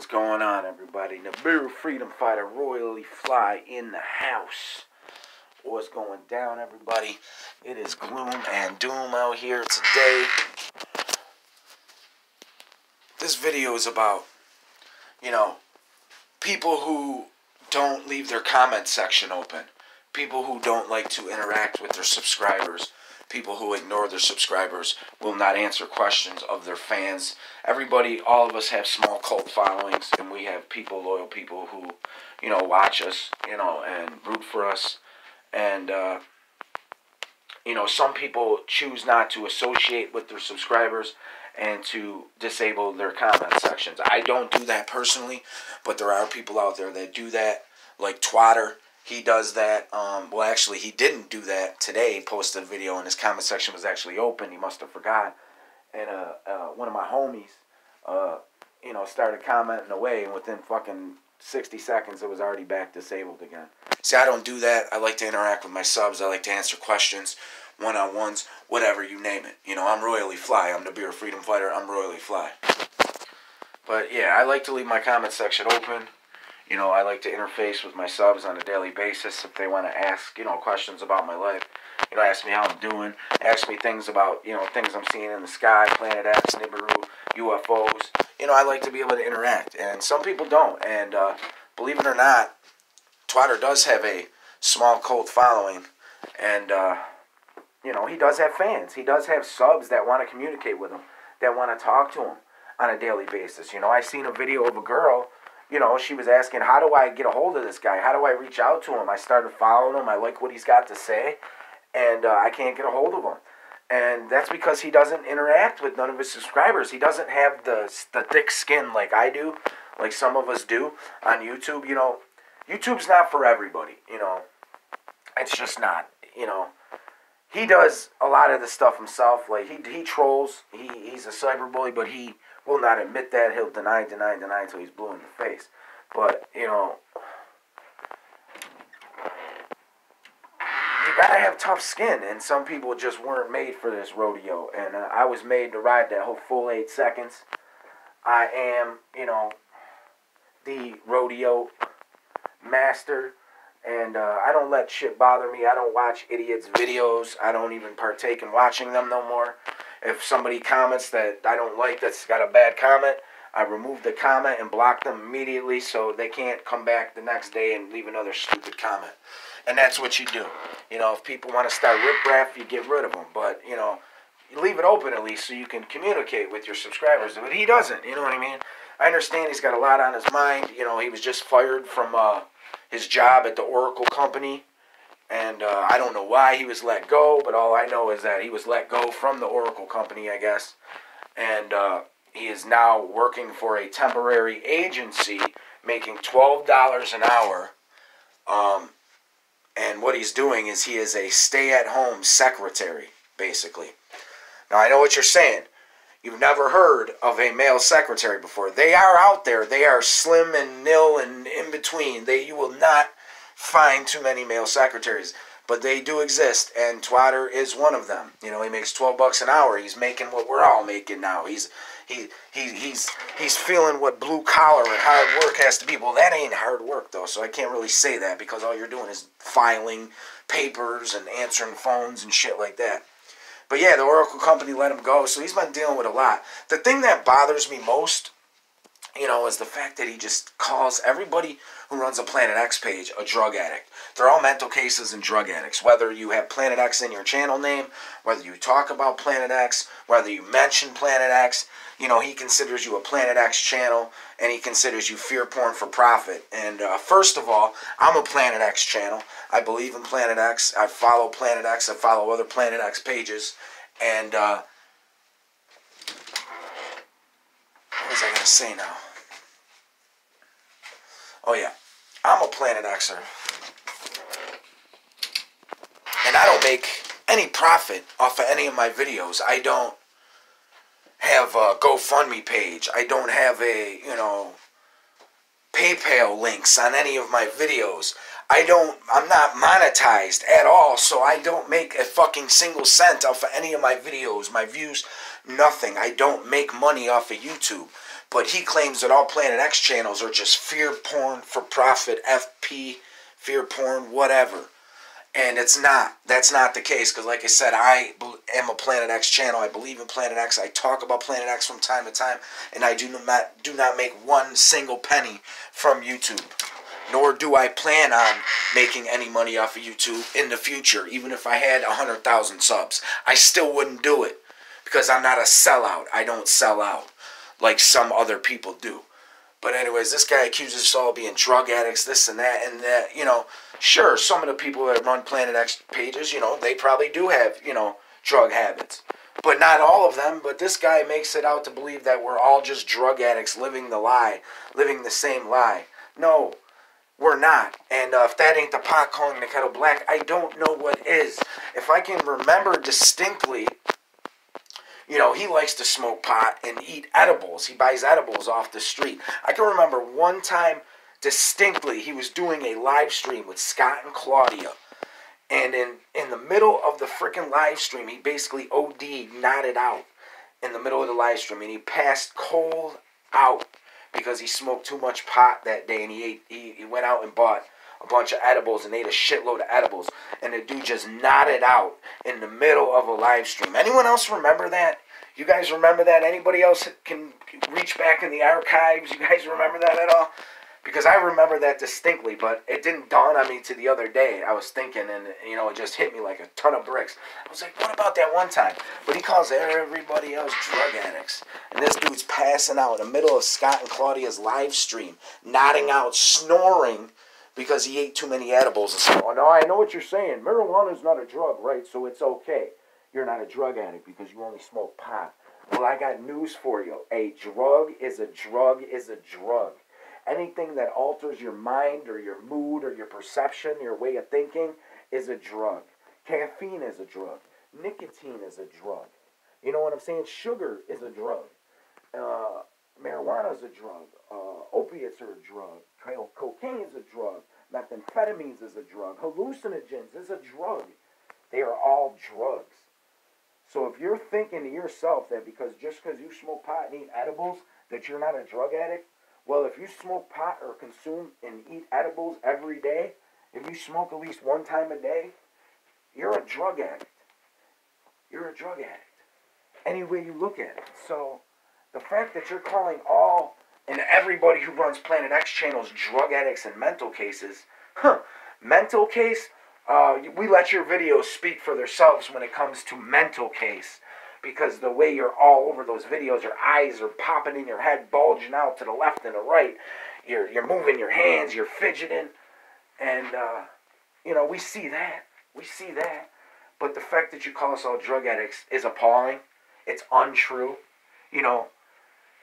What's going on, everybody? Nibiru Freedom Fighter Royally Fly in the house. What's going down, everybody? It is gloom and doom out here today. This video is about, you know, people who don't leave their comment section open. People who don't like to interact with their subscribers people who ignore their subscribers will not answer questions of their fans. Everybody, all of us have small cult followings, and we have people, loyal people who, you know, watch us, you know, and root for us. And, uh, you know, some people choose not to associate with their subscribers and to disable their comment sections. I don't do that personally, but there are people out there that do that, like Twatter he does that. Um, well, actually, he didn't do that today. He posted a video and his comment section was actually open. He must have forgot. And uh, uh, one of my homies, uh, you know, started commenting away, and within fucking 60 seconds, it was already back disabled again. See, I don't do that. I like to interact with my subs. I like to answer questions, one on ones, whatever you name it. You know, I'm royally fly. I'm the Beer Freedom Fighter. I'm royally fly. But yeah, I like to leave my comment section open. You know, I like to interface with my subs on a daily basis if they want to ask, you know, questions about my life. You know, ask me how I'm doing, ask me things about, you know, things I'm seeing in the sky, Planet X, Nibiru, UFOs. You know, I like to be able to interact, and some people don't. And uh, believe it or not, Twitter does have a small cult following, and uh, you know, he does have fans. He does have subs that want to communicate with him, that want to talk to him on a daily basis. You know, I seen a video of a girl you know, she was asking, how do I get a hold of this guy? How do I reach out to him? I started following him. I like what he's got to say, and uh, I can't get a hold of him. And that's because he doesn't interact with none of his subscribers. He doesn't have the, the thick skin like I do, like some of us do on YouTube. You know, YouTube's not for everybody, you know. It's just not, you know. He does a lot of the stuff himself. Like, he, he trolls. He, he's a cyberbully, but he will not admit that. He'll deny, deny, deny until he's blue in the face. But, you know, you gotta have tough skin, and some people just weren't made for this rodeo. And uh, I was made to ride that whole full eight seconds. I am, you know, the rodeo master. And uh, I don't let shit bother me. I don't watch idiots' videos. I don't even partake in watching them no more. If somebody comments that I don't like that's got a bad comment, I remove the comment and block them immediately so they can't come back the next day and leave another stupid comment. And that's what you do. You know, if people want to start ripraff, you get rid of them. But, you know, you leave it open at least so you can communicate with your subscribers. But he doesn't, you know what I mean? I understand he's got a lot on his mind. You know, he was just fired from uh, his job at the Oracle company. And uh, I don't know why he was let go, but all I know is that he was let go from the Oracle company, I guess. And uh, he is now working for a temporary agency making $12 an hour. Um, and what he's doing is he is a stay at home secretary, basically. Now, I know what you're saying. You've never heard of a male secretary before. They are out there. They are slim and nil and in between. They you will not find too many male secretaries, but they do exist, and Twatter is one of them. You know, he makes twelve bucks an hour. He's making what we're all making now. He's he he he's he's feeling what blue collar and hard work has to be. Well, that ain't hard work though, so I can't really say that because all you're doing is filing papers and answering phones and shit like that. But yeah, the Oracle company let him go, so he's been dealing with a lot. The thing that bothers me most you know, is the fact that he just calls everybody who runs a Planet X page a drug addict. They're all mental cases and drug addicts. Whether you have Planet X in your channel name, whether you talk about Planet X, whether you mention Planet X, you know, he considers you a Planet X channel and he considers you fear porn for profit. And uh, first of all, I'm a Planet X channel. I believe in Planet X. I follow Planet X. I follow other Planet X pages. And, uh, what was I going to say now? Oh, yeah. I'm a Planet Xer. And I don't make any profit off of any of my videos. I don't have a GoFundMe page. I don't have a, you know, PayPal links on any of my videos. I don't, I'm not monetized at all, so I don't make a fucking single cent off of any of my videos, my views, nothing. I don't make money off of YouTube. But he claims that all Planet X channels are just fear porn for profit, FP, fear porn, whatever. And it's not. That's not the case because, like I said, I am a Planet X channel. I believe in Planet X. I talk about Planet X from time to time, and I do not do not make one single penny from YouTube. Nor do I plan on making any money off of YouTube in the future. Even if I had a hundred thousand subs, I still wouldn't do it because I'm not a sellout. I don't sell out like some other people do. But anyways, this guy accuses us all of being drug addicts, this and that, and that. You know, sure, some of the people that run Planet X pages, you know, they probably do have, you know, drug habits. But not all of them. But this guy makes it out to believe that we're all just drug addicts living the lie, living the same lie. No, we're not. And uh, if that ain't the pot calling the kettle black, I don't know what is. If I can remember distinctly you know, he likes to smoke pot and eat edibles. He buys edibles off the street. I can remember one time distinctly he was doing a live stream with Scott and Claudia. And in, in the middle of the freaking live stream, he basically OD'd, nodded out in the middle of the live stream. And he passed cold out because he smoked too much pot that day. And he, ate, he, he went out and bought a bunch of edibles and ate a shitload of edibles. And the dude just nodded out in the middle of a live stream. Anyone else remember that? You guys remember that? Anybody else can reach back in the archives? You guys remember that at all? Because I remember that distinctly, but it didn't dawn on me to the other day. I was thinking, and you know, it just hit me like a ton of bricks. I was like, what about that one time? But he calls everybody else drug addicts. And this dude's passing out in the middle of Scott and Claudia's live stream, nodding out, snoring because he ate too many edibles. And so, oh, no, I know what you're saying. Marijuana is not a drug, right? So it's okay. You're not a drug addict because you only smoke pot. Well, I got news for you. A drug is a drug is a drug. Anything that alters your mind or your mood or your perception, your way of thinking, is a drug. Caffeine is a drug. Nicotine is a drug. You know what I'm saying? Sugar is a drug. Uh, marijuana is a drug. Uh, opiates are a drug. Cocaine is a drug. Methamphetamines is a drug. Hallucinogens is a drug. They are all drugs. So if you're thinking to yourself that because just because you smoke pot and eat edibles that you're not a drug addict, well, if you smoke pot or consume and eat edibles every day, if you smoke at least one time a day, you're a drug addict. You're a drug addict. Any way you look at it. So the fact that you're calling all and everybody who runs Planet X channels drug addicts and mental cases, huh, mental case, uh, we let your videos speak for themselves when it comes to mental case because the way you're all over those videos, your eyes are popping in your head, bulging out to the left and the right. You're, you're moving your hands, you're fidgeting. And, uh, you know, we see that. We see that. But the fact that you call us all drug addicts is appalling. It's untrue. You know,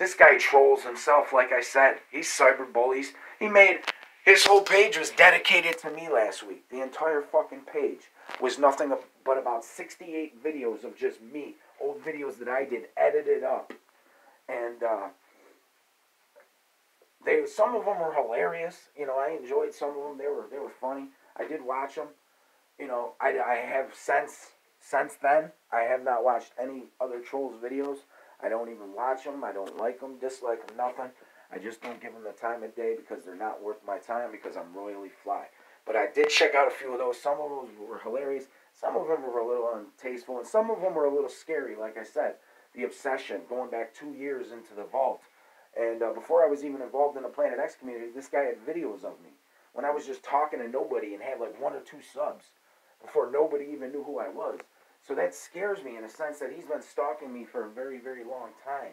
this guy trolls himself, like I said. He's cyber bullies. He made his whole page was dedicated to me last week. The entire fucking page was nothing but about 68 videos of just me. Old videos that I did, edited up. And uh, they some of them were hilarious. You know, I enjoyed some of them. They were they were funny. I did watch them. You know, I, I have since since then I have not watched any other trolls videos. I don't even watch them. I don't like them, dislike them, nothing. I just don't give them the time of day because they're not worth my time because I'm royally fly. But I did check out a few of those. Some of those were hilarious. Some of them were a little untasteful, and some of them were a little scary. Like I said, the obsession going back two years into the vault. And uh, before I was even involved in the Planet X community, this guy had videos of me when I was just talking to nobody and had like one or two subs before nobody even knew who I was. So that scares me in a sense that he's been stalking me for a very, very long time.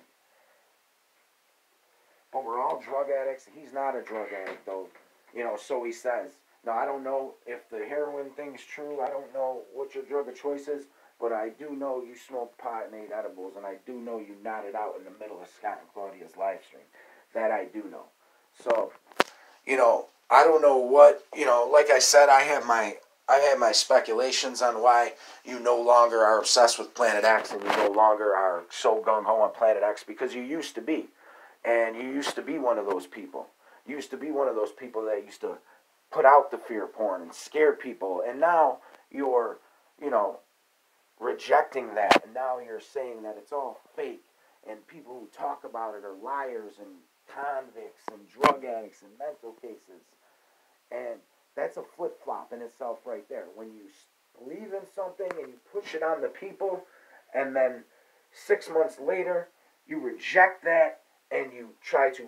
But we're all drug addicts. He's not a drug addict, though. You know, so he says. Now, I don't know if the heroin thing's true. I don't know what your drug of choice is. But I do know you smoked pot and ate edibles. And I do know you nodded out in the middle of Scott and Claudia's live stream. That I do know. So, you know, I don't know what, you know, like I said, I have my I have my speculations on why you no longer are obsessed with Planet X and you no longer are so gung ho on Planet X because you used to be. And you used to be one of those people. You used to be one of those people that used to put out the fear porn and scare people. And now you're, you know, rejecting that. And now you're saying that it's all fake and people who talk about it are liars and convicts and drug addicts and mental cases. And that's a flip flop in itself right there. When you believe in something and you push it on the people, and then six months later, you reject that and you try to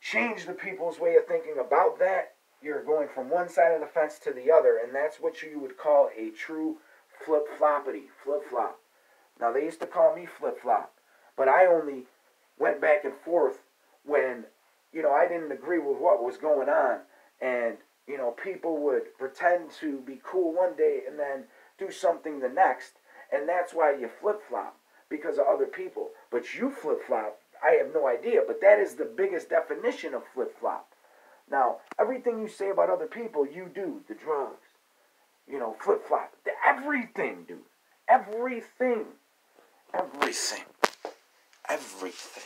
change the people's way of thinking about that, you're going from one side of the fence to the other, and that's what you would call a true flip floppity, flip flop. Now, they used to call me flip flop, but I only went back and forth when, you know, I didn't agree with what was going on, and, you know, people would pretend to be cool one day and then do something the next, and that's why you flip flop because of other people. But you flip flop, I have no idea, but that is the biggest definition of flip flop. Now, everything you say about other people, you do. The drugs, you know, flip flop, everything, dude. Everything. Everything. Everything.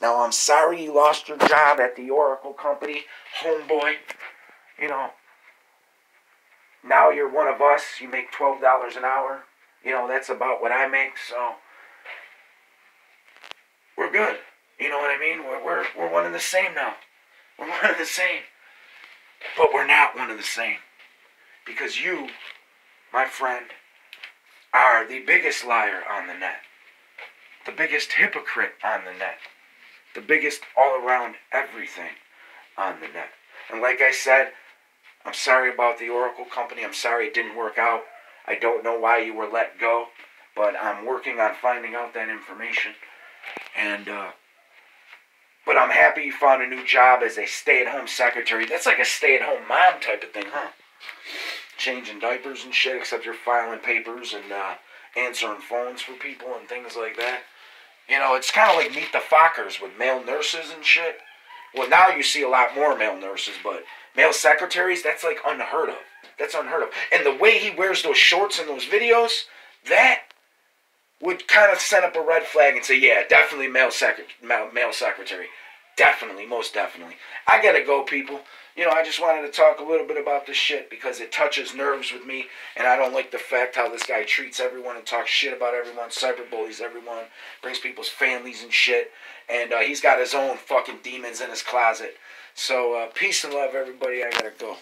Now, I'm sorry you lost your job at the Oracle company, homeboy. You know, now you're one of us. You make $12 an hour. You know, that's about what I make, so we're good. You know what I mean? We're, we're, we're one and the same now. We're one and the same. But we're not one and the same. Because you, my friend, are the biggest liar on the net. The biggest hypocrite on the net. The biggest all around everything on the net. And like I said, I'm sorry about the Oracle company. I'm sorry it didn't work out. I don't know why you were let go, but I'm working on finding out that information. And, uh, but I'm happy you found a new job as a stay at home secretary. That's like a stay at home mom type of thing, huh? Changing diapers and shit, except you're filing papers and uh, answering phones for people and things like that. You know, it's kind of like Meet the Fockers with male nurses and shit. Well, now you see a lot more male nurses, but male secretaries, that's like unheard of. That's unheard of. And the way he wears those shorts in those videos, that would kind of set up a red flag and say, yeah, definitely male, secret, male, male secretary. Definitely, most definitely. I gotta go, people. You know, I just wanted to talk a little bit about this shit because it touches nerves with me, and I don't like the fact how this guy treats everyone and talks shit about everyone, cyberbullies everyone, brings people's families and shit, and uh, he's got his own fucking demons in his closet. So, uh, peace and love, everybody. I gotta go.